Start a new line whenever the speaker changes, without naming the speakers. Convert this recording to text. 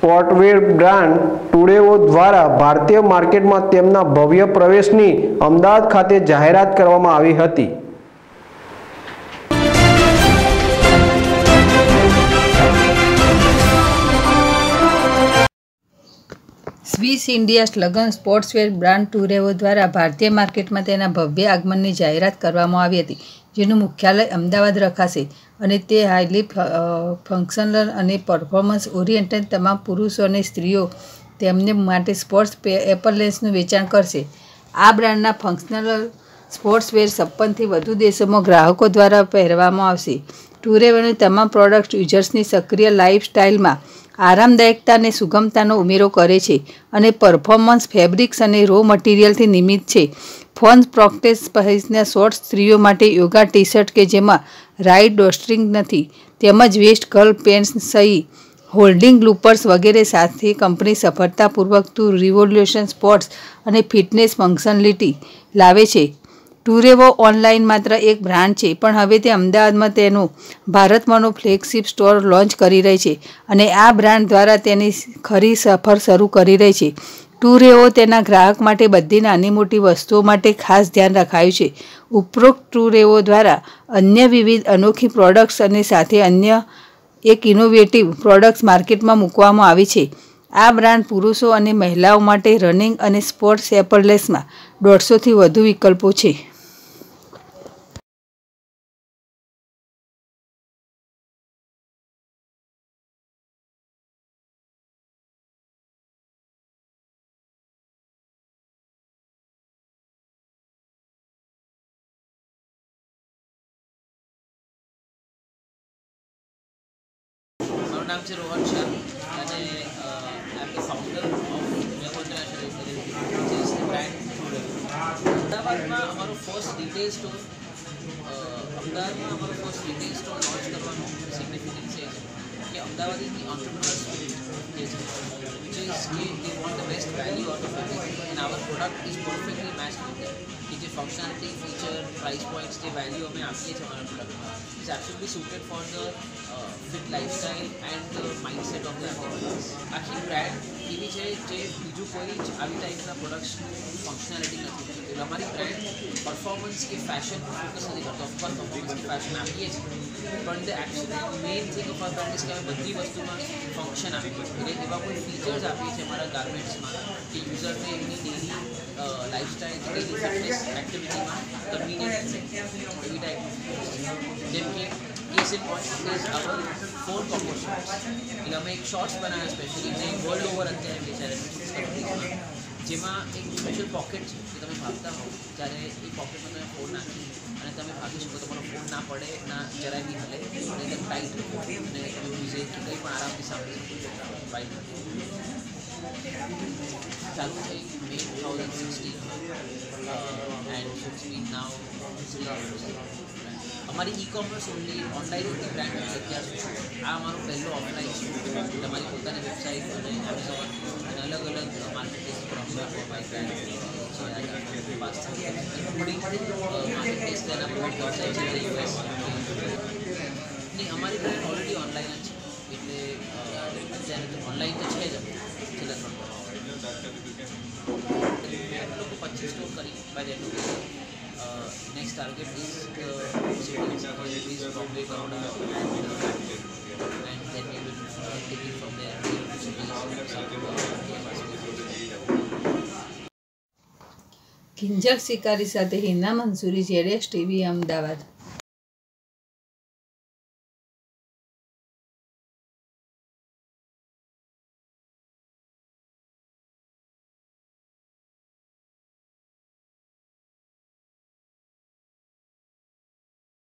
સ્પોર્ટવેર brand ટુડેવો દ્વારા ભારતીય માર્કેટમાં તેમના ભવ્ય પ્રવેશની અમદાવાદ ખાતે જાહેરાત કરવામાં આવી હતી.
સ્વિસ ઇન્ડિયા સ્લગન સ્પોર્ટ્સવેર બ્રાન્ડ ટુરેવો દ્વારા ભારતીય માર્કેટમાં તેના ભવ્ય આગમનની જાહેરાત કરવામાં આવી હતી. જેનું મુખ્યાલય અમદાવાદ રખાશે અને તે હાઈલી ફંક્શનલ અને પરફોર્મન્સ ઓરિએન્ટેડ તમામ પુરુષો અને સ્ત્રીઓ તેમને માટે સ્પોર્ટ્સ એપરલેન્સનું વેચાણ કરશે. આ બ્રાન્ડના ફંક્શનલ સ્પોર્ટ્સવેર છપ્પનથી વધુ દેશોમાં ગ્રાહકો દ્વારા પહેરવામાં આવશે. ટુરેવેની તમામ પ્રોડક્ટ યુઝર્સની સક્રિય લાઇફસ્ટાઇલમાં આરામદાયકતા અને સુગમતાનો ઉમેરો કરે છે અને પરફોર્મન્સ ફેબ્રિક્સ અને રો મટીરિયલથી નિમિત્ત છે. ફોન પ્રોક્ટેસ સહિતના શોર્ટ સ્ત્રીઓ માટે યોગા ટી શર્ટ કે જેમાં રાઇડ ડોસ્ટ્રિંગ નથી, તેમજ વેસ્ટ ગર્લ પેન્ટ્સ સહી હોલ્ડિંગ લૂપર્સ વગેરે સાથે કંપની સફળતાપૂર્વક ટુ રિવોલ્યુશન સ્પોર્ટ્સ અને ફિટનેસ ફંક્શનલિટી લાવે છે. ટુરેવો ઓનલાઈન માત્ર એક બ્રાન્ડ છે, પણ હવે તે અમદાવાદમાં તેનું ભારતમાંનું ફ્લેગશિપ સ્ટોર લોન્ચ કરી રહી છે અને આ બ્રાન્ડ દ્વારા તેની ખરી સફર શરૂ કરી રહી છે. ટુરેઓ તેના ગ્રાહક માટે બધી નાની મોટી વસ્તુઓ માટે ખાસ ધ્યાન રખાયું છે. ઉપરોક્ત ટુરેઓ દ્વારા અન્ય વિવિધ અનોખી પ્રોડક્ટ્સ અને સાથે અન્ય એક ઇનોવેટિવ પ્રોડક્ટ્સ માર્કેટમાં મૂકવામાં આવી છે. આ બ્રાન્ડ પુરુષો અને મહિલાઓ માટે રનિંગ અને સ્પોર્ટ્સ એપરલેસમાં દોઢસોથી વધુ વિકલ્પો છે.
નામ છે રોહન શાહ અને I am the founder of મેહો International which is the brand અમદાવાદમાં અમારો ફર્સ્ટ રિટેલ સ્ટોર અમદાવાદમાં અમારો ફર્સ્ટ રિટેલ સ્ટોર લોન્ચ કરવાનું સિગ્નિફિકન્સ એ છે કે અમદાવાદ ઇઝ ધી ઓન્ટરપ્રિનર્સ જે છે વિચ ઇઝ કે they want the best value out of everything and our product is perfectly match functionality feature price points જે વેલ્યુ અમે આપીએ છીએ અમારા પ્રોડક્ટમાં is absolutely suited for the fit lifestyle and mindset of the આખી brand એવી છે જે બીજું કોઈ જ આવી ટાઈપના પ્રોડક્ટ્સનું ફંક્શનાલિટી નથી. એટલે અમારી બ્રાન્ડ પરફોર્મન્સ કે ફેશન ફોકસ નથી કરતો. ઓફકોર્સ પરફોર્મન્સ ફેશન આપીએ છીએ. પણ the actually main thing of our brand કે અમે બધી વસ્તુમાં ફંક્શન આપીએ છીએ. એટલે એવા કોઈ ફીચર્સ આપીએ છીએ અમારા ગાર્મેન્ટ્સમાં કે યુઝરને એમની ડેલી લાઇફસ્ટાઇલ ડેલી એક્ટિવિટીમાં કન્વિનિયન્ટ એવી ટાઈપ જેમ કે is our four combo shorts એટલે અમે એક શોર્ટ્સ બનાવ્યા સ્પેશિયલી જે વર્લ્ડ ઓવર અત્યારે છે જેમાં એક સ્પેશિયલ પોકેટ છે કે તમે ભાગતા હો ત્યારે એ પોકેટમાં તમે ફોન નાખી અને તમે ભાગી શકો તમારો ફોન ના પડે ના જરાય બી હલે અને એકદમ ટાઈટ અને તમે મ્યુઝિક કે કંઈ પણ આરામથી સાંભળી શકો બાઇક ચાલુ થઈ May two thousand sixteen and now અમારી e commerce only online brand અત્યાર સુધી. આ અમારો પહેલો ઓફલાઈન છે. તમારી પોતાની વેબસાઇટ અને એમેઝોન અને અલગ અલગ માર્કેટ પ્લેસ પર અમે મોબાઈલ બ્રાન્ડ માર્કેટ પ્લેસ તેના પર વેબસાઇટ છે યુએસ નહીં અમારી બ્રાન્ડ ઓલરેડી ઓનલાઈન જ છે. એટલે અત્યારે તો ઓનલાઈન તો છે જ છેલ્લા ત્રણ લોકો પચીસ સ્ટોર કરી. By and uh, next target is the uh, is Bombay, Baroda, and, uh, then we will uh, take it from there. to cities, South, uh,
કિંજક શિકારી સાથે હિના મંસૂરી જેડેશ ટીવી અમદાવાદ